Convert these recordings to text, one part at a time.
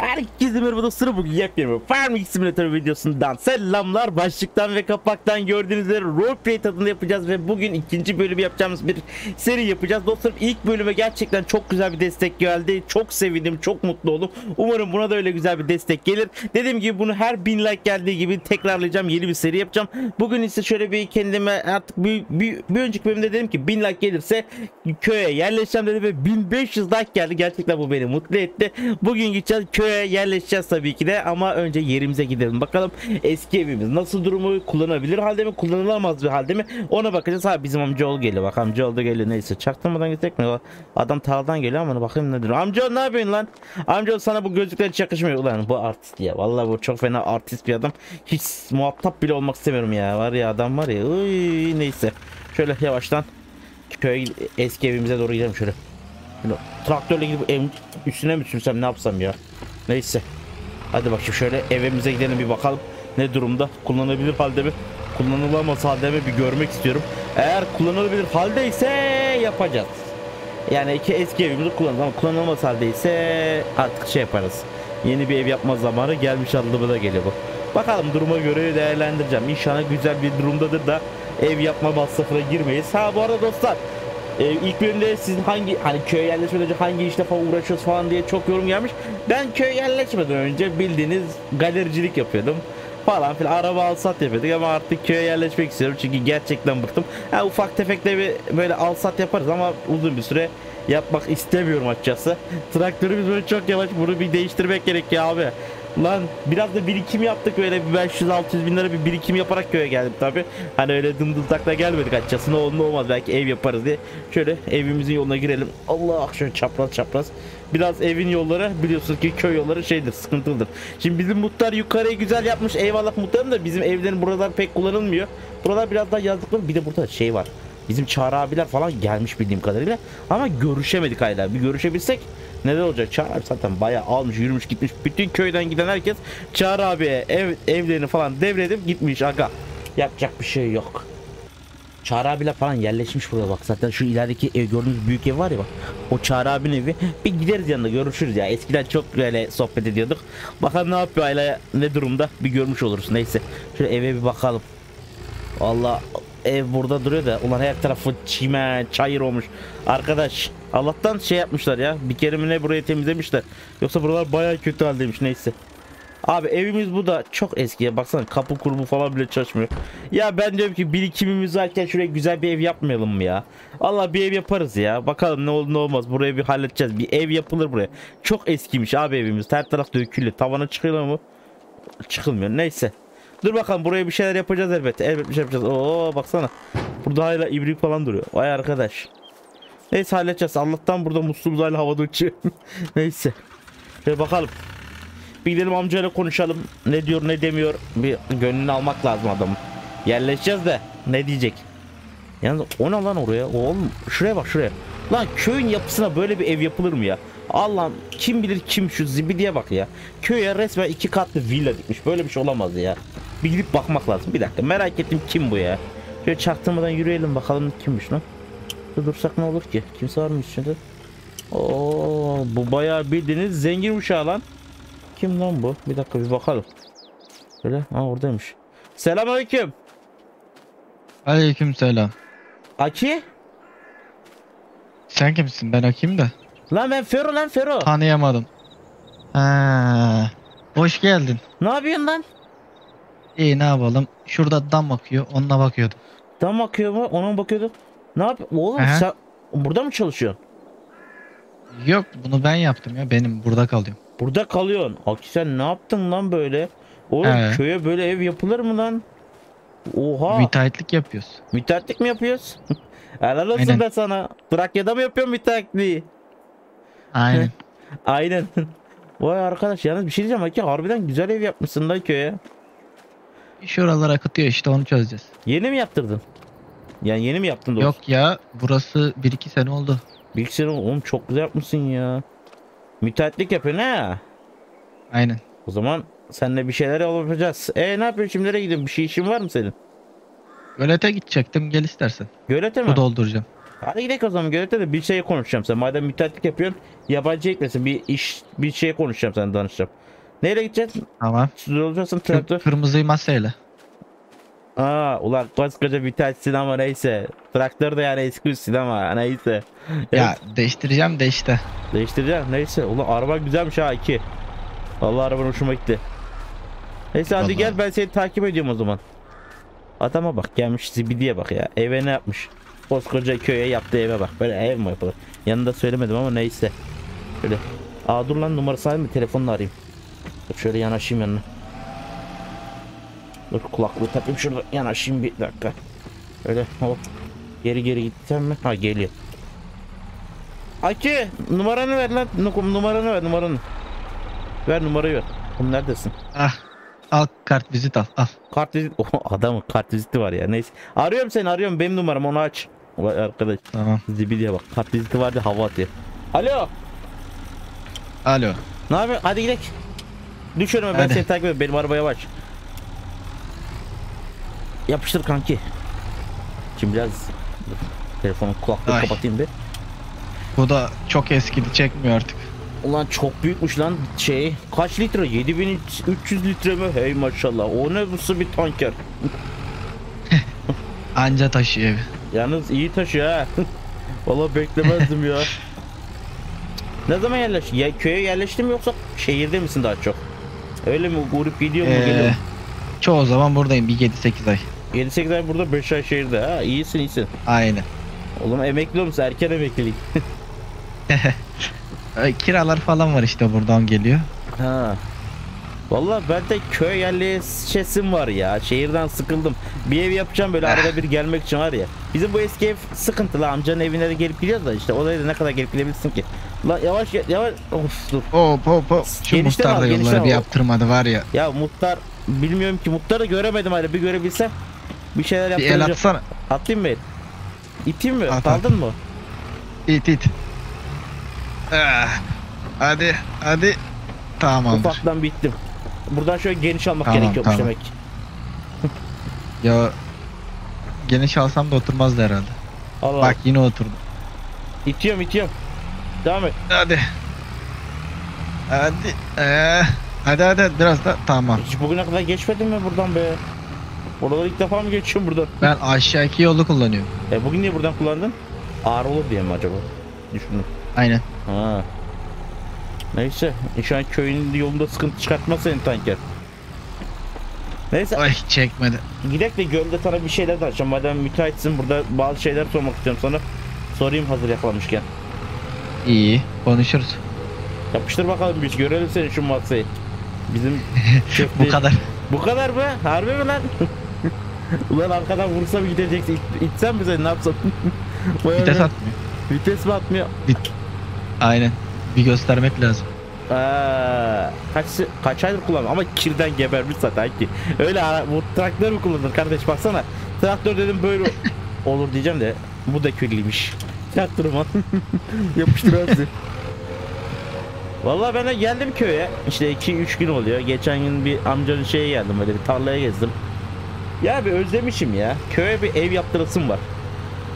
Herkese merhaba dostlarım. Bugün yepyeni bir Farming Simulator videosundan selamlar. Başlıktan ve kapaktan gördüğünüz üzere roleplay tadında yapacağız ve bugün ikinci bölümü yapacağımız bir seri yapacağız. Dostlarım ilk bölüme gerçekten çok güzel bir destek geldi. Çok sevindim çok mutlu oldum. Umarım buna da öyle güzel bir destek gelir. Dediğim gibi bunu her bin like geldiği gibi tekrarlayacağım yeni bir seri yapacağım. Bugün ise şöyle bir kendime artık bir, bir, bir önceki bölümde dedim ki bin like gelirse köye yerleşeceğim dedim ve 1500 like geldi. Gerçekten bu beni mutlu etti. Bugün gideceğiz köye yerleşeceğiz tabii ki de ama önce yerimize gidelim. Bakalım eski evimiz nasıl durumu kullanabilir halde mi kullanılamaz bir halde mi? Ona bakacağız. Ha bizim amcaoğlu geliyor. Bak amcaoğlu da geliyor. Neyse çaktırmadan gitsek mi? Adam tağdan geliyor ama bakayım nedir amcaoğlu ne yapıyorsun lan? Amcaoğlu sana bu gözlükler hiç yakışmıyor. Ulan bu artist ya. Vallahi bu çok fena artist bir adam. Hiç muhatap bile olmak istemiyorum ya. Var ya adam var ya. Uy, neyse. Şöyle yavaştan köy eski evimize doğru gidelim şöyle. Traktörle gidip üstüne mi sürsem ne yapsam ya. Neyse. Hadi bakayım şöyle evimize gidelim bir bakalım. Ne durumda? Kullanılabilir halde mi? Kullanılamaz halde mi? Bir görmek istiyorum. Eğer kullanılabilir halde ise yapacağız. Yani iki eski evimizi kullanırız ama kullanılmaz halde ise artık şey yaparız. Yeni bir ev yapma zamanı gelmiş anlamına geliyor bu. Bakalım duruma göre değerlendireceğim. İnşallah güzel bir durumdadır da ev yapma masrafına girmeyiz. Ha bu arada dostlar ee, ilk bölümde siz hangi hani köy yerleşmeden önce hangi işle falan uğraşıyoruz falan diye çok yorum gelmiş. Ben köy yerleşmeden önce bildiğiniz galericilik yapıyordum falan filan araba al sat yapıyorduk ama artık köye yerleşmek istiyorum çünkü gerçekten bıktım. Ha, ufak tefek de bir böyle al sat yaparız ama uzun bir süre yapmak istemiyorum açıkçası. Traktörümüz böyle çok yavaş bunu bir değiştirmek gerekiyor abi. Lan biraz da birikim yaptık böyle bir 500-600 bin lira bir birikim yaparak köye geldim tabi. Hani öyle dımdızlakla gelmedik açıkçası ne olmaz belki ev yaparız diye. Şöyle evimizin yoluna girelim. Allah şöyle çapraz çapraz. Biraz evin yolları biliyorsunuz ki köy yolları şeydir sıkıntılıdır. Şimdi bizim muhtar yukarıya güzel yapmış eyvallah muhtarım da bizim evlerin buralar pek kullanılmıyor. Buralar biraz daha yazdıkları bir de burada şey var. Bizim Çağrı abiler falan gelmiş bildiğim kadarıyla ama görüşemedik hala. Bir görüşebilsek neden olacak? Çağrı abi zaten bayağı almış yürümüş gitmiş. Bütün köyden giden herkes Çağrı abiye ev, evlerini falan devredip gitmiş aga. Yapacak bir şey yok. Çağrı abiler falan yerleşmiş burada bak. Zaten şu ilerideki ev gördüğünüz büyük ev var ya bak. O Çağrı abinin evi. Bir gideriz yanında görüşürüz ya. Eskiden çok böyle sohbet ediyorduk. Bakalım ne yapıyor aile ne durumda? Bir görmüş oluruz. Neyse şöyle eve bir bakalım. Allah ev burada duruyor da ulan her tarafı çimen çayır olmuş. Arkadaş Allah'tan şey yapmışlar ya bir kere mi ne burayı temizlemişler yoksa buralar baya kötü haldeymiş neyse Abi evimiz bu da çok eski ya baksana kapı kurulu falan bile çalışmıyor. Ya ben diyorum ki birikimimiz varken şuraya güzel bir ev yapmayalım mı ya? Allah bir ev yaparız ya. Bakalım ne olur ne olmaz. Burayı bir halledeceğiz. Bir ev yapılır buraya. Çok eskimiş abi evimiz. Her taraf dökülü. Tavana çıkılıyor mu? Çıkılmıyor. Neyse. Dur bakalım buraya bir şeyler yapacağız elbette. Elbette bir şey yapacağız. Oo baksana. Burada hala ibrik falan duruyor. Vay arkadaş. Neyse halledeceğiz. Allah'tan burada muslumuz hala havada uçuyor. Neyse. Şöyle bakalım. Bir gidelim amcayla konuşalım. Ne diyor ne demiyor. Bir gönlünü almak lazım adamın. Yerleşeceğiz de ne diyecek? Yalnız o ne lan oraya? Oğlum şuraya bak şuraya. Lan köyün yapısına böyle bir ev yapılır mı ya? Allah'ım kim bilir kim şu zibidiye bak ya. Köye resmen iki katlı villa dikmiş. Böyle bir şey olamaz ya. Bir gidip bakmak lazım. Bir dakika merak ettim kim bu ya? Şöyle çaktırmadan yürüyelim bakalım kimmiş lan. Şurada dursak ne olur ki? Kimse var mı içinde? Oo, bu bayağı bildiğiniz zengin uşağı lan. Kim lan bu? Bir dakika bir bakalım. Böyle ha oradaymış. Selamünaleyküm. Aleyküm selam. Aki? Sen kimsin? Ben Hakim de. Lan ben Fero lan Fero. Tanıyamadım. Ha, hoş geldin. Ne yapıyorsun lan? İyi ne yapalım? Şurada dam bakıyor. Onunla bakıyordum. Tam bakıyor mu? Ona mı bakıyorduk? Ne yap? Oğlum Aha. sen burada mı çalışıyorsun? Yok bunu ben yaptım ya. Benim burada kalıyorum. Burada kalıyorsun. Aki sen ne yaptın lan böyle? Oğlum He. köye böyle ev yapılır mı lan? Oha. Müteahhitlik yapıyoruz. Müteahhitlik mi yapıyoruz? Helal olsun Aynen. be sana. Trakya'da mı yapıyorsun müteahhitliği? Aynen. Aynen. Vay arkadaş yalnız bir şey diyeceğim Aki harbiden güzel ev yapmışsın lan köye. Şuralar akıtıyor işte onu çözeceğiz. Yeni mi yaptırdın? Yani yeni mi yaptın dostum? Yok ya burası 1-2 sene oldu. Bilgisayarı oğlum çok güzel yapmışsın ya. Müteahhitlik yapıyorsun ha. Aynen. O zaman seninle bir şeyler yapacağız. E ne yapıyorsun şimdi nereye gidiyorsun? Bir şey işin var mı senin? Gölete gidecektim gel istersen. Gölete mi? Su dolduracağım. Hadi gidelim o zaman Gölet'te de bir şey konuşacağım sen. Madem müteahhitlik yapıyorsun yabancı ekmesin bir iş bir şey konuşacağım sen danışacağım. Nereye gideceğiz? Tamam. Siz olacaksın Kır- traktör. kırmızıyı masayla. Aa ulan koskoca müteahhitsin ama neyse. Traktör de yani eskisin ama neyse. Ya değiştireceğim de işte. Değiştireceğim neyse. Ulan araba güzelmiş ha iki. Vallahi araban hoşuma gitti. Neyse hadi Vallahi. gel ben seni takip ediyorum o zaman. Adama bak gelmiş zibidiye bak ya. Eve ne yapmış? Koskoca köye yaptığı eve bak. Böyle ev mi yapılır? Yanında söylemedim ama neyse. Şöyle. Aa dur lan numarası alayım mı? Telefonla arayayım. Şöyle yanaşayım yanına. Dur kulaklığı takayım şurada yanaşayım bir dakika. Öyle hop. Geri geri gitsem mi? Ha geliyor. Aki numaranı ver lan. Nu- Numaranı ver numaranı. Ver numarayı ver. Oğlum neredesin? Ah. Al kart vizit al. Al. Kart vizit. Oh, adamın kart viziti var ya. Neyse. Arıyorum seni arıyorum. Benim numaram onu aç. Vay arkadaş. Tamam. Zibidiye bak. Kart viziti vardı hava atıyor. Alo. Alo. Ne yapıyorsun? Hadi gidelim. Düş önüme ben Hadi. seni takip ediyorum. Benim araba yavaş. Yapıştır kanki. Şimdi biraz telefonun kulaklığı Ay. kapatayım bir. Bu da çok eskidi çekmiyor artık. Ulan çok büyükmüş lan şey. Kaç litre? 7300 litre mi? Hey maşallah. O ne nasıl bir tanker? Anca taşıyor evi. Yalnız iyi taşı ha. Vallahi beklemezdim ya. Ne zaman yerleştin? Ya, köye yerleştin mi yoksa şehirde misin daha çok? Öyle mi? Grup gidiyor mu? Ee, Geliyor mu? çoğu zaman buradayım bir 7-8 ay. 7-8 ay burada 5 ay şehirde. Ha iyisin iyisin. Aynen. Oğlum emekli musun? Erken emeklilik. Kiralar falan var işte buradan geliyor. ha. Vallahi ben de köy yerleşesim var ya. Şehirden sıkıldım. Bir ev yapacağım böyle arada bir gelmek için var ya. Bizim bu eski ev sıkıntılı. Amcanın evine de gelip gidiyoruz da işte oraya da ne kadar gelip gidebilirsin ki. La yavaş yavaş. Of dur. Hop hop hop. Şu Genişten muhtar da yolları bir yaptırmadı var ya. Ya muhtar bilmiyorum ki muhtarı göremedim hala bir görebilsem bir şeyler Bir el yaptıracağım. atsana. Atayım mı? İteyim mi? At, Kaldın mı? İt it. Ah, hadi hadi. Tamamdır. Ufaktan bittim. Buradan şöyle geniş almak Tamam, gerekiyormuş tamam. demek. Ya geniş alsam da oturmazdı herhalde. Allah Bak yine oturdu. itiyorum itiyorum. Devam et. Hadi. Hadi. Ee, hadi hadi biraz da tamam. Hiç bugüne kadar geçmedin mi buradan be? Oraları ilk defa mı geçiyorum buradan? Ben aşağıki yolu kullanıyorum. E bugün niye buradan kullandın? Ağır olur diye mi acaba? Düşündüm. Aynen. Ha. Neyse. Şu an köyün yolunda sıkıntı çıkartmaz senin tanker. Neyse Ay çekmedi. Gidek de gölde sana bir şeyler danışacağım. Madem müteahhitsin burada bazı şeyler sormak istiyorum sana. Sorayım hazır yakalamışken. İyi. Konuşuruz. Yapıştır bakalım bir görelim seni şu masayı. Bizim Bu kadar. Bu kadar mı? Harbi mi lan? Ulan arkadan vursam gideceksin. İt, itsem mi seni ne yapsam? Vites atmıyor. Vites mi atmıyor? Aynen. Bir göstermek lazım. Aa, kaç, kaç aydır kullanmıyor ama kirden gebermiş zaten ki. Öyle ara, bu traktör mü kullanır kardeş baksana. Traktör dedim böyle olur diyeceğim de bu da köylüymüş. Traktörüm Yapıştır hepsi. Vallahi ben de geldim köye. İşte 2-3 gün oluyor. Geçen gün bir amcanın şeye geldim böyle bir tarlaya gezdim. Ya bir özlemişim ya. Köye bir ev yaptırasım var.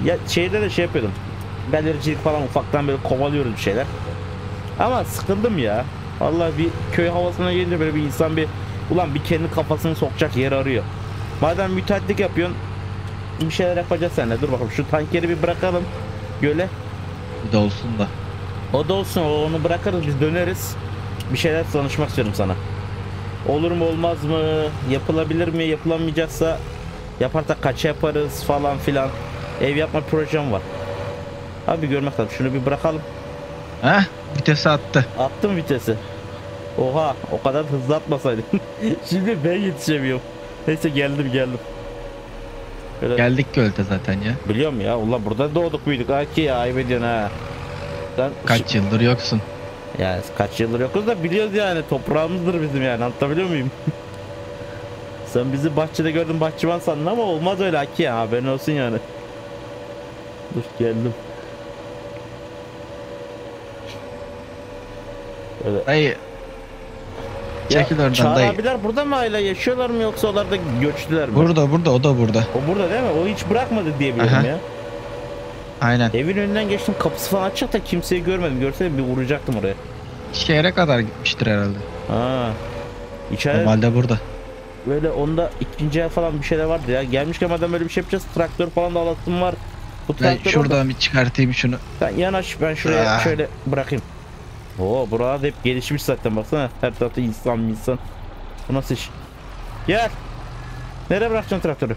Ya şeyde de şey yapıyordum. Belericilik falan ufaktan böyle kovalıyoruz bir şeyler. Ama sıkıldım ya. Vallahi bir köy havasına gelince böyle bir insan bir ulan bir kendi kafasını sokacak yer arıyor. Madem müteahhitlik yapıyorsun bir şeyler yapacağız seninle. Dur bakalım şu tankeri bir bırakalım. Göle. Bir de olsun da. O da olsun onu bırakırız biz döneriz. Bir şeyler danışmak istiyorum sana. Olur mu olmaz mı? Yapılabilir mi? Yapılamayacaksa yaparsak kaça yaparız falan filan. Ev yapma projem var. Abi görmek lazım. Şunu bir bırakalım. Heh. Vitesi attı. Attım vitesi. Oha o kadar hızlı atmasaydın. Şimdi ben yetişemiyorum. Neyse geldim geldim. Böyle, Geldik gölde zaten ya. Biliyorum ya. Ulan burada doğduk büyüdük. Aki ya ayıp ediyorsun ha. Sen, Kaç yıldır yoksun. Ya kaç yıldır yokuz da biliyoruz yani. Toprağımızdır bizim yani. Anlatabiliyor muyum? Sen bizi bahçede gördün bahçıvan sandın ama olmaz öyle Aki ya. Haberin olsun yani. Dur geldim. Böyle Dayı. Çekil oradan Çağrı dayı. abiler burada mı hala yaşıyorlar mı yoksa onlar da göçtüler mi? Burada burada o da burada. O burada değil mi? O hiç bırakmadı diye biliyorum Aha. ya. Aynen. Evin önünden geçtim kapısı falan açık da kimseyi görmedim. Görseydim bir vuracaktım oraya. Şehre kadar gitmiştir herhalde. Ha. İçeride Normalde burada. böyle onda ikinci el falan bir şeyler vardı ya. Gelmişken madem böyle bir şey yapacağız. Traktör falan da alasım var. Bu Ben traktör orada. şuradan bir çıkartayım şunu. Sen yanaş ben şuraya Ah. şöyle bırakayım. Oo buralar da hep gelişmiş zaten baksana. Her tarafta insan insan. Bu nasıl iş? Gel. Nereye bırakacaksın traktörü?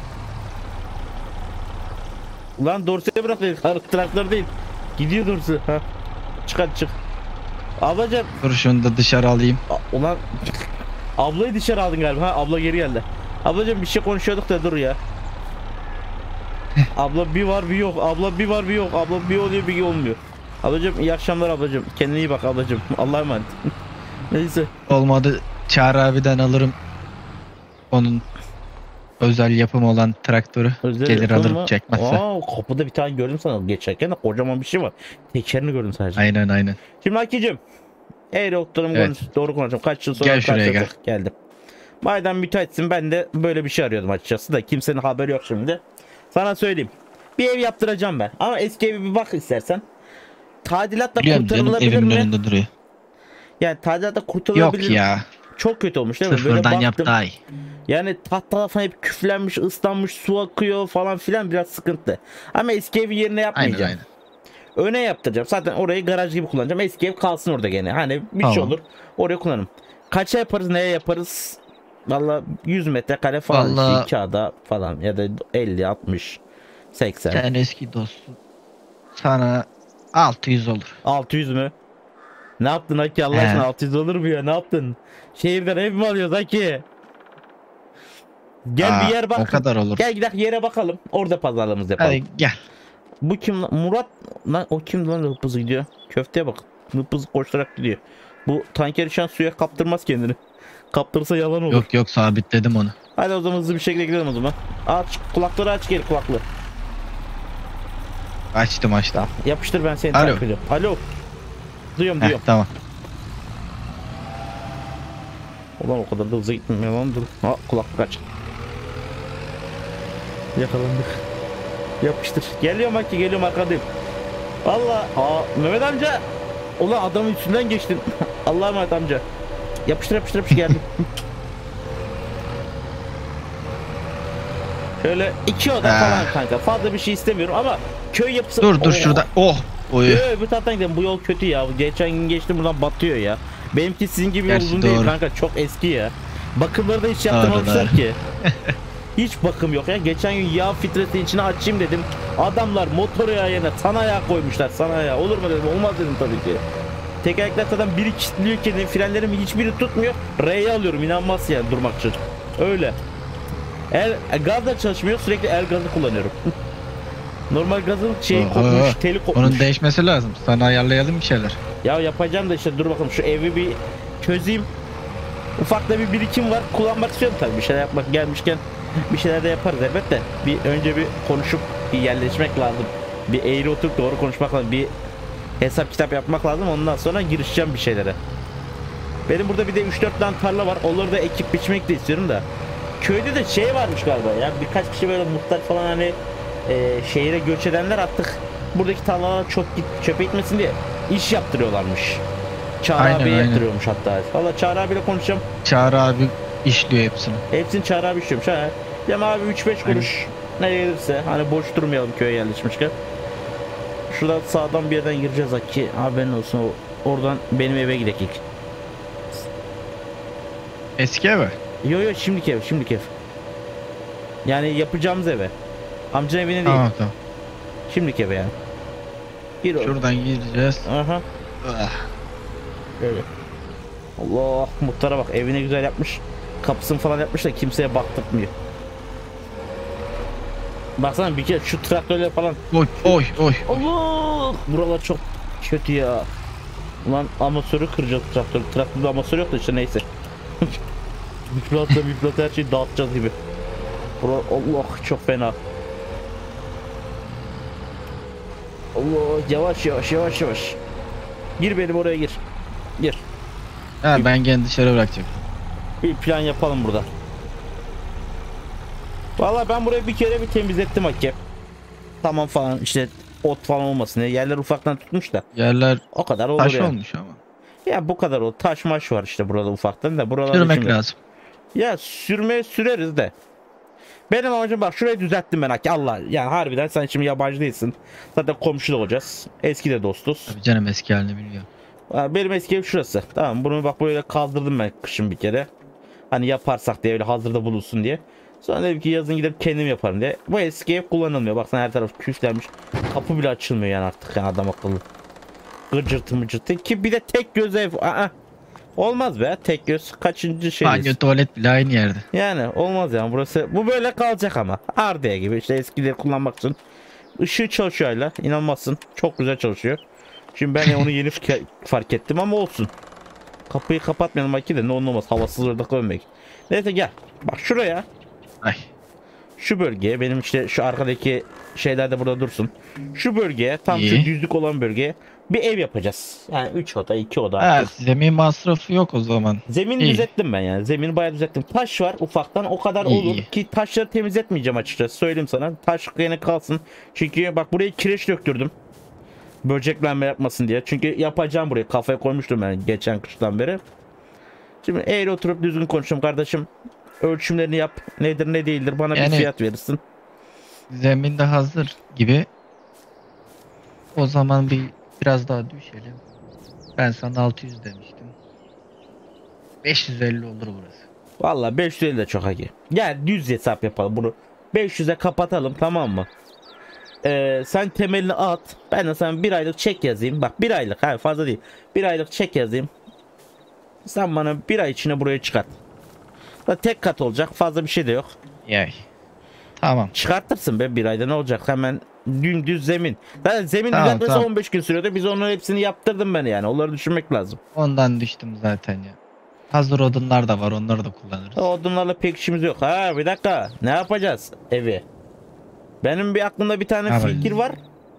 Ulan dorseyi bırak dedik traktör değil gidiyor dorse ha çık hadi çık Ablacım Dur şunu da dışarı alayım. A- Ulan ablayı dışarı aldın galiba ha abla geri geldi. Ablacığım bir şey konuşuyorduk da dur ya. abla bir var bir yok. Abla bir var bir yok. Abla bir oluyor bir olmuyor. Ablacığım iyi akşamlar ablacığım. Kendine iyi bak ablacığım. Allah'a emanet. Neyse. Olmadı Çağrı abiden alırım. Onun özel yapım olan traktörü. Özel Gelir mı? çekmezse. Aa, kapıda bir tane gördüm sana geçerken de kocaman bir şey var. Tekerini gördüm sadece. Aynen aynen. Şimdi Aki'cim. Eğri oturum Evet. konuş. Doğru konuşalım. Kaç yıl sonra Gel şuraya gel. Geldim. Madem müteahhitsin ben de böyle bir şey arıyordum açıkçası da kimsenin haberi yok şimdi. Sana söyleyeyim. Bir ev yaptıracağım ben. Ama eski evi bir bak istersen. Tadilatla Biliyorum canım kurtarılabilir evimin mi? önünde duruyor. Yani tadilatla kurtarılabilir Yok ya. Çok kötü olmuş değil mi? Böyle Sıfırdan yap baktım. daha iyi. Yani tahtalar falan hep küflenmiş, ıslanmış, su akıyor falan filan biraz sıkıntı. Ama eski evi yerine Aynen yapmayacağım. aynen. Öne yaptıracağım. Zaten orayı garaj gibi kullanacağım. Eski ev kalsın orada gene. Hani bir şey Tamam. olur. Oraya kullanırım. Kaça yaparız, neye yaparız? Valla 100 metrekare falan Vallahi- kağıda falan ya da 50, 60, 80. Sen eski dostun. Sana 600 olur. 600 mü? Ne yaptın Haki Allah aşkına 600 olur mu ya ne yaptın? Şehirden ev mi alıyoruz Haki? Gel Aa, bir yer O bak. kadar olur. Gel gidelim yere bakalım. Orada pazarlığımızı yapalım. Hadi gel. Bu kim lan? Murat lan o kim lan hıpızı gidiyor? Köfteye bak. Hıpızı koşarak gidiyor. Bu tanker şu an suya kaptırmaz kendini. Kaptırsa yalan olur. Yok yok sabitledim onu. Hadi o zaman hızlı bir şekilde gidelim o zaman. Aç kulakları aç geri kulaklığı. Açtım açtım. Yapıştır ben seni Alo. takip ediyorum. Alo. Duyuyorum Heh, duyuyorum. tamam. Ulan o kadar da hızlı gitmiyor lan dur. Ha kulaklık aç. Yakalandık. Yapıştır. Geliyorum Haki geliyorum arkadayım. Valla. Aa Mehmet amca. Ulan adamın üstünden geçtin. Allah'a emanet amca. Yapıştır yapıştır yapıştır geldim. Şöyle iki oda falan kanka. Fazla bir şey istemiyorum ama köy yapısı... Dur dur Oo. şurada. Oh. Oy. Yo, öbür taraftan gidelim. Bu yol kötü ya. Geçen gün geçtim buradan batıyor ya. Benimki sizin gibi Gerçi uzun değil doğru. kanka. Çok eski ya. Bakımları da hiç yaptırmamışlar ki. hiç bakım yok ya. Geçen gün yağ filtresi içine açayım dedim. Adamlar motor yağı yerine sana yağ koymuşlar. Sana yağ. Olur mu dedim. Olmaz dedim tabii ki. Tekerlekler zaten biri kilitliyor kendini. Frenlerim hiçbiri tutmuyor. R'ye alıyorum. inanmaz yani durmak için. Öyle. El, gaz da çalışmıyor. Sürekli el gazı kullanıyorum. Normal gazın şeyi Oha. kopmuş, teli kopmuş. Onun değişmesi lazım. Sana ayarlayalım bir şeyler. Ya yapacağım da işte dur bakalım şu evi bir çözeyim. Ufak da bir birikim var. Kullanmak istiyorum tabii. Bir şeyler yapmak gelmişken bir şeyler de yaparız elbette. Bir önce bir konuşup bir yerleşmek lazım. Bir eğri oturup doğru konuşmak lazım. Bir hesap kitap yapmak lazım. Ondan sonra girişeceğim bir şeylere. Benim burada bir de 3-4 tane tarla var. Onları da ekip biçmek de istiyorum da. Köyde de şey varmış galiba ya. Birkaç kişi böyle muhtar falan hani e, şehire göç edenler artık buradaki tarlalara çok git, çöpe gitmesin diye iş yaptırıyorlarmış. Çağrı Aynen, abiye aynen. yaptırıyormuş hatta. Valla Çağrı abiyle konuşacağım. Çağrı abi işliyor hepsini. Hepsini Çağrı abi işliyormuş. Ha. Diyem abi 3-5 kuruş ne gelirse hani boş durmayalım köye yerleşmişken. Şurada sağdan bir yerden gireceğiz ki haberin olsun oradan benim eve gidelim. Eski ev. Yo yo şimdiki ev şimdiki ev. Yani yapacağımız eve. Amcanın evine değil. Tamam tamam. Şimdiki eve yani. Gir oraya. Şuradan gireceğiz. Aha. Ah, Öyle. Allah muhtara bak evine güzel yapmış. Kapısını falan yapmış da kimseye baktırmıyor. Baksana bir kere şu traktörler falan. Oy oy oy. Allah! Buralar çok kötü ya. Ulan amatörü kıracağız traktör. Traktörde amatör yok da işte neyse. Müflatla müflat her şeyi dağıtacağız gibi. Bura Allah çok fena. Allah yavaş yavaş yavaş yavaş. Gir benim oraya gir. Gir. Ha ben gene dışarı bırakacağım. Bir plan yapalım burada. Valla ben burayı bir kere bir temizlettim hakem. Tamam falan işte ot falan olmasın diye yerler ufaktan tutmuş da Yerler o kadar olur taş yani. olmuş ama. Ya bu kadar o taş maş var işte burada ufaktan da buralar Sürmek şimdi- lazım. Ya sürmeye süreriz de. Benim amacım bak şurayı düzelttim ben Haki Allah. Yani harbiden sen şimdi yabancı değilsin. Zaten komşu da olacağız. Eski de dostuz. Tabii canım eski halini bilmiyorum. Ha, Benim eski ev şurası. Tamam bunu bak böyle kazdırdım ben kışın bir kere. Hani yaparsak diye öyle hazırda bulunsun diye. Sonra dedim ki yazın gidip kendim yaparım diye. Bu eski ev kullanılmıyor. Baksana her taraf küflenmiş. Kapı bile açılmıyor yani artık yani adam akıllı. Gıcırtı mıcırtı. Ki bir de tek göz ev. Aa, olmaz be tek göz. Kaçıncı şey? Banyo tuvalet bile aynı yerde. Yani olmaz yani burası. Bu böyle kalacak ama. Ardiye gibi işte eskileri kullanmak için. Işığı çalışıyor hala. İnanmazsın. Çok güzel çalışıyor. Şimdi ben onu yeni fark ettim ama olsun. Kapıyı kapatmayalım belki de ne olmaz. Havasız orada koymak. Neyse gel. Bak şuraya. Ay. Şu bölgeye benim işte şu arkadaki şeyler de burada dursun. Şu bölgeye tam şu İyi. düzlük olan bölgeye bir ev yapacağız. Yani 3 oda 2 oda. Ha, zemin masrafı yok o zaman. Zemin İyi. düzelttim ben yani. Zemini bayağı düzelttim. Taş var ufaktan o kadar İyi, olur ki taşları temizletmeyeceğim açıkçası. Söyleyeyim sana. Taş yine kalsın. Çünkü bak buraya kireç döktürdüm. Böceklenme yapmasın diye. Çünkü yapacağım buraya. Kafaya koymuştum ben geçen kıştan beri. Şimdi eğri oturup düzgün konuşayım kardeşim. Ölçümlerini yap. Nedir ne değildir bana bir Yani- fiyat verirsin. Zemin de hazır gibi. O zaman bir biraz daha düşelim. Ben sana 600 demiştim. 550 olur burası. Valla 550 de çok haki. Gel düz hesap yapalım bunu. 500'e kapatalım tamam mı? Ee, sen temelini at. Ben de sana bir aylık çek yazayım. Bak bir aylık ha fazla değil. Bir aylık çek yazayım. Sen bana bir ay içine buraya çıkart. Da tek kat olacak. Fazla bir şey de yok. Yay. Tamam. Çıkartırsın be bir ayda ne olacak? Hemen dümdüz zemin. Zaten zemin Tamam, düzeltmesi tamam. 15 gün sürüyordu. Biz onun hepsini yaptırdım ben yani. Onları düşünmek lazım. Ondan düştüm zaten ya. Hazır odunlar da var onları da kullanırız. O Odunlarla pek işimiz yok. Ha bir dakika. Ne yapacağız evi? Benim bir aklımda bir tane Ne yapacağız? fikir var.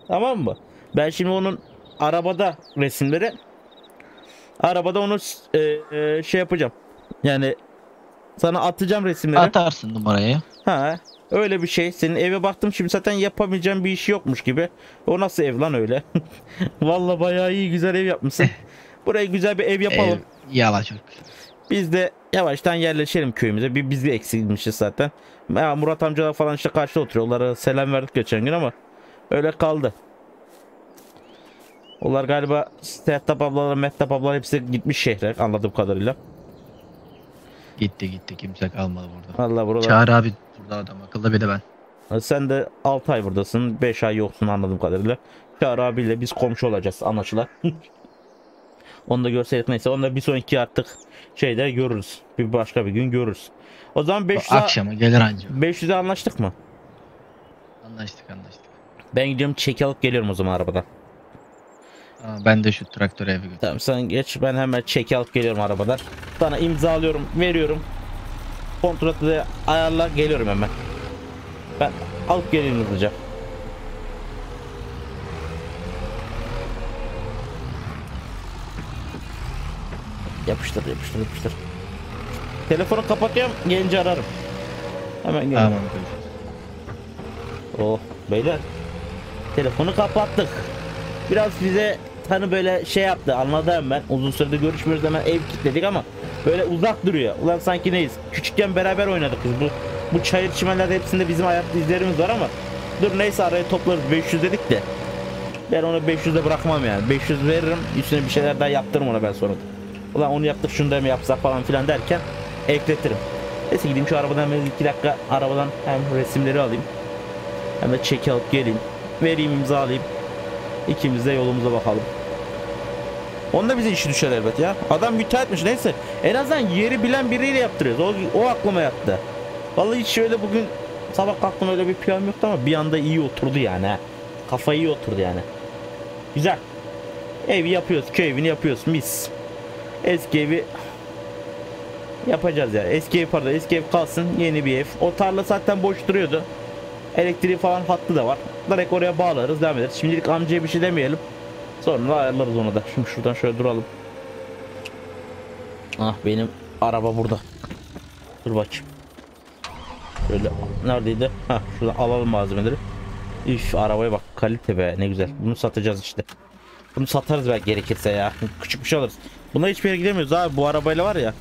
Tamam mı? Ben şimdi onun arabada resimleri arabada onu e, e, şey yapacağım. Yani sana atacağım resimleri. Atarsın numarayı. Ha öyle bir şey. Senin eve baktım şimdi zaten yapamayacağım bir işi yokmuş gibi. O nasıl ev lan öyle? Vallahi bayağı iyi güzel ev yapmışsın. Buraya güzel bir ev yapalım. Ev, yala çok. Biz de yavaştan yerleşelim köyümüze. Bir biz bir eksilmişiz zaten. Ya Murat amcalar falan işte karşıda oturuyor. Onlara selam verdik geçen gün ama öyle kaldı. Onlar galiba Sehtap ablalar, Mehtap ablalar hepsi gitmiş şehre anladığım kadarıyla. Gitti gitti kimse kalmadı burada. Allah buralar. Çağrı abi burada adam akıllı bir de ben. Sen de 6 ay buradasın. 5 ay yoksun anladığım kadarıyla. Çağrı abiyle biz komşu olacağız anlaşılan. Onu da görseydik neyse. Onu da bir sonraki artık şeyde görürüz. Bir başka bir gün görürüz. O zaman 500'e Akşama gelir anca. 500'e anlaştık mı? Anlaştık anlaştık. Ben gidiyorum çek alıp geliyorum o zaman arabadan. Aa, ben de şu traktörü eve götür. Tamam sen geç ben hemen çek alıp geliyorum arabadan. Sana imzalıyorum veriyorum. Kontratı da ayarla geliyorum hemen. Ben alıp geleyim hızlıca. Yapıştır yapıştır yapıştır. Telefonu kapatıyorum gelince ararım. Hemen geliyorum. Tamam. Oh beyler. Telefonu kapattık. Biraz bize tanı böyle şey yaptı anladım ben. Uzun süredir görüşmüyoruz hemen ev kilitledik ama böyle uzak duruyor. Ulan sanki neyiz? Küçükken beraber oynadık biz. Bu bu çayır çimenlerde hepsinde bizim ayak izlerimiz var ama dur neyse araya toplarız 500 dedik de. Ben onu 500'de bırakmam yani. 500 veririm. Üstüne bir şeyler daha yaptırırım ona ben sonra. Ulan onu yaptık şunu da mı yapsak falan filan derken ekletirim. Neyse gideyim şu arabadan hemen 2 dakika arabadan hem resimleri alayım. Hem de çeki alıp geleyim. Vereyim imzalayayım. İkimiz de yolumuza bakalım. Onda bize işi düşer elbet ya. Adam müteahhitmiş neyse. En azından yeri bilen biriyle yaptırıyoruz. O, o aklıma yattı. Vallahi hiç şöyle bugün sabah kalktım öyle bir plan yoktu ama bir anda iyi oturdu yani. ha. Kafa iyi oturdu yani. Güzel. Evi yapıyoruz. Köy evini yapıyoruz. Mis. Eski evi yapacağız ya. Eski ev pardon eski ev kalsın. Yeni bir ev. O tarla zaten boş duruyordu. Elektriği falan hattı da var. Direkt oraya bağlarız devam ederiz. Şimdilik amcaya bir şey demeyelim. Sonra ayarlarız onu da. Şimdi şuradan şöyle duralım. Ah benim araba burada. Dur bakayım. Şöyle neredeydi? Ha şuradan alalım malzemeleri. Üf arabaya bak kalite be ne güzel. Bunu satacağız işte. Bunu satarız belki gerekirse ya. Küçük bir şey alırız. Buna hiçbir yere gidemiyoruz abi bu arabayla var ya.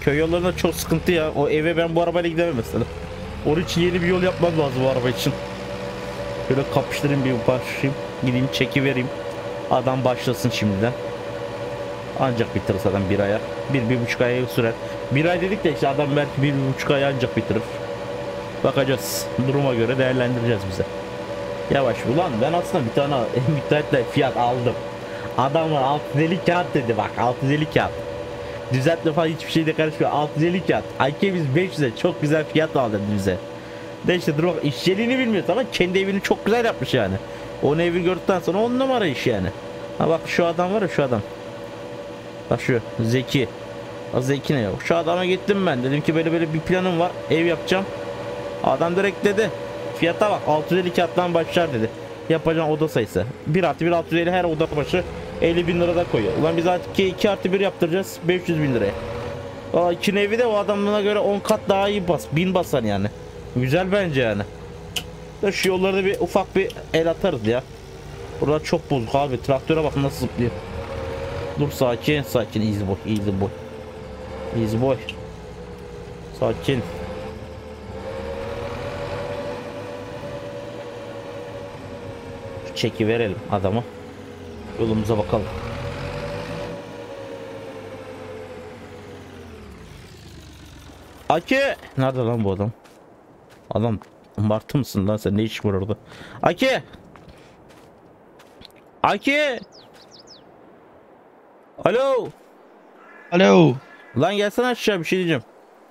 Köy yollarında çok sıkıntı ya. O eve ben bu arabayla gidemem mesela. Onun için yeni bir yol yapmam lazım bu araba için. Şöyle kapıştırayım bir başlayayım. Gideyim çeki vereyim. Adam başlasın şimdiden. Ancak bitirir zaten bir aya. Bir, bir buçuk aya sürer. Bir ay dedik de işte adam belki bir, bir buçuk ay ancak bitirir. Bakacağız. Duruma göre değerlendireceğiz bize. Yavaş ulan ben aslında bir tane müteahhitle fiyat aldım. Adamlar 650 kağıt dedi bak 650 kağıt. Düzeltme falan hiçbir şeyde karışmıyor. 650 kağıt. Biz 500'e çok güzel fiyat aldı bize. De işte dur bak işçiliğini bilmiyoruz ama kendi evini çok güzel yapmış yani. Onu evi gördükten sonra on numara iş yani. Ha bak şu adam var ya şu adam. Bak şu Zeki. O Zeki ne yok. Şu adama gittim ben. Dedim ki böyle böyle bir planım var. Ev yapacağım. Adam direkt dedi. Fiyata bak 650 kağıttan başlar dedi. Yapacağım oda sayısı. 1 artı 1 650 her oda başı 50 bin lira da koyuyor. Ulan biz artık 2 artı 1 yaptıracağız 500 bin liraya. Valla iki evi de o adamına göre 10 kat daha iyi bas. 1000 basar yani. Güzel bence yani. Da şu yollarda bir ufak bir el atarız ya. Burada çok bozuk abi. Traktöre bak nasıl zıplıyor. Dur sakin sakin easy boy easy boy. Easy boy. Sakin. Çeki verelim adama. Yolumuza bakalım. Aki! Nerede lan bu adam? Adam martı mısın lan sen ne iş var orada? Aki! Aki! Alo! Alo. Lan gelsene aşağı bir şey diyeceğim.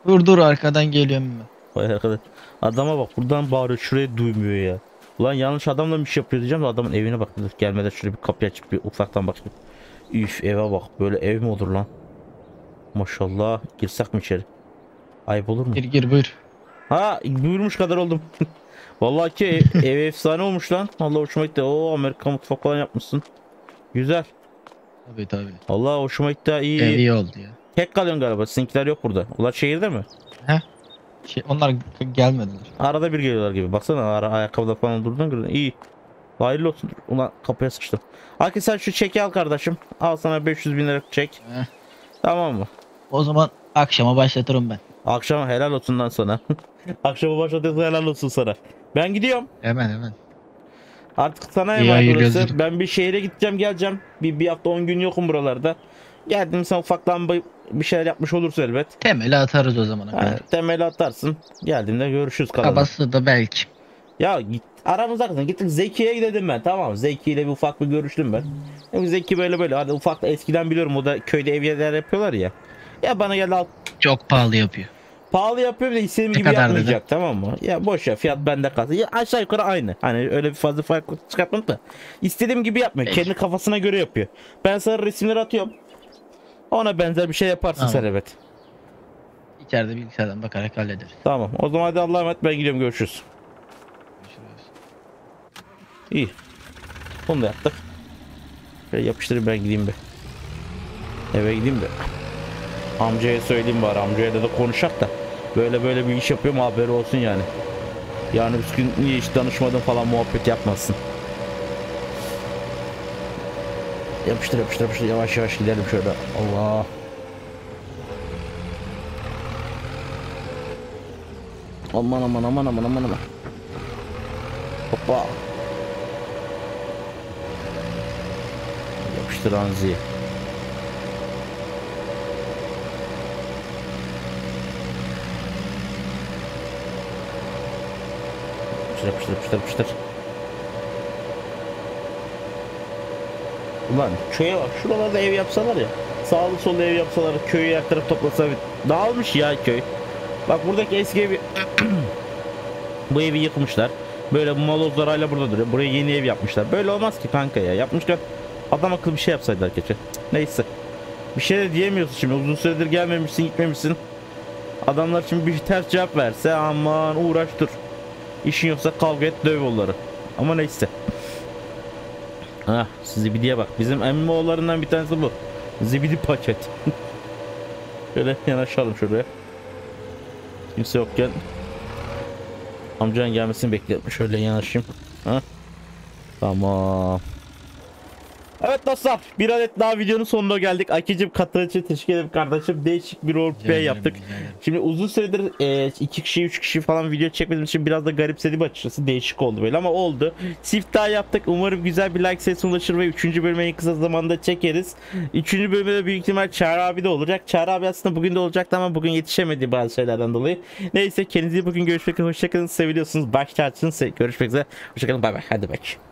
Dur dur arkadan geliyorum ben. Vay arkadaş. Adama bak buradan bağırıyor şuraya duymuyor ya. Ulan yanlış adamla bir şey yapıyor diyeceğim de adamın evine bak. Gelmeden şöyle bir kapıyı açıp bir ufaktan bakayım. Üf eve bak böyle ev mi olur lan? Maşallah girsek mi içeri? Ayıp olur mu? Gir gir buyur. Ha buyurmuş kadar oldum. Vallahi ki ev, ev efsane olmuş lan. Vallahi hoşuma gitti. Oo Amerika mutfak falan yapmışsın. Güzel. Tabii tabii. Vallahi hoşuma gitti. İyi. Ev iyi oldu ya. Tek kalıyorsun galiba. Sizinkiler yok burada. Ulan şehirde mi? Şey, onlar gelmediler. Arada bir geliyorlar gibi. Baksana ara ayakkabıda falan durduğuna göre. İyi. Hayırlı olsun. Ulan kapıya sıçtım. Aki sen şu çeki al kardeşim. Al sana 500 bin lira çek. Tamam mı? O zaman akşama başlatırım ben. Akşam helal olsun lan sana. Akşama başlatıyorsa helal olsun sana. Ben gidiyorum. Hemen hemen. Artık sana İyi, emanet hayırlı. Ben bir şehre gideceğim geleceğim. Bir, bir hafta 10 gün yokum buralarda. Geldim sen ufaktan bir, şeyler yapmış olursun elbet. Temeli atarız o zamana Ha, kadar. temeli atarsın. Geldiğinde görüşürüz kalalım. Kabası da belki. Ya git aramızda kalsın. Gittik Zeki'ye gidelim ben. Tamam Zeki ile bir ufak bir görüştüm ben. Zeki böyle böyle hadi ufak eskiden biliyorum o da köyde evler yapıyorlar ya. Ya bana gel al Çok pahalı yapıyor. pahalı yapıyor bir de istediğim gibi yapmayacak tamam mı? Ya boş ya fiyat bende kalsın. Ya aşağı yukarı aynı. Hani öyle bir fazla fark çıkartmadım da. İstediğim gibi yapmıyor. Peki. Kendi kafasına göre yapıyor. Ben sana resimleri atıyorum. Ona benzer bir şey yaparsın Tamam. sen evet. İçeride bilgisayardan bakarak hallederiz. Tamam. O zaman hadi Allah'a emanet ben gidiyorum görüşürüz. Görüşürüz. İyi. Bunu da yaptık. Şöyle yapıştırayım ben gideyim be. Eve gideyim de. Amcaya söyleyeyim bari amcaya da, da konuşak da. Böyle böyle bir iş yapıyorum haberi olsun yani. Yani bir gün niye hiç danışmadın falan muhabbet yapmasın. Yapıştır yapıştır yapıştır yavaş yavaş gidelim şöyle. Allah. Aman aman aman aman aman aman. Hoppa. Yapıştır Anzi. Yapıştır yapıştır yapıştır yapıştır. Ulan köye bak şuralarda ev yapsalar ya. Sağlı sollu ev yapsalar köyü yaktırıp toplasa bir- dağılmış ya köy. Bak buradaki eski evi Bu evi yıkmışlar. Böyle malozlar hala burada duruyor. Buraya yeni ev yapmışlar. Böyle olmaz ki kanka ya. Yapmışlar. Adam akıllı bir şey yapsaydılar keçe. Neyse. Bir şey de diyemiyorsun şimdi. Uzun süredir gelmemişsin gitmemişsin. Adamlar şimdi bir ters cevap verse aman uğraş dur. İşin yoksa kavga et döv onları. Ama neyse. Ah zibidiye bak. Bizim emmoğullarından bir tanesi bu. Zibidi paket. Şöyle yanaşalım şuraya. Kimse yokken. Amcanın gelmesini bekliyorum. Şöyle yanaşayım. Ha? Tamam. Evet dostlar bir adet daha videonun sonuna geldik. Akicim katıldığı için teşekkür ederim kardeşim. Değişik bir roleplay yaptık. Şimdi uzun süredir e, iki kişi üç kişi falan video çekmediğim için biraz da garipsedim açıkçası. Değişik oldu böyle ama oldu. Sift daha yaptık. Umarım güzel bir like sayısı ulaşır ve 3. bölümü en kısa zamanda çekeriz. 3. bölümde de büyük ihtimal Çağrı abi de olacak. Çağrı abi aslında bugün de olacaktı ama bugün yetişemedi bazı şeylerden dolayı. Neyse kendinize iyi bakın. Görüşmek üzere. Hoşçakalın. Seviliyorsunuz. Baş tacısınız. Görüşmek üzere. Hoşçakalın. Bay bay. Hadi bak.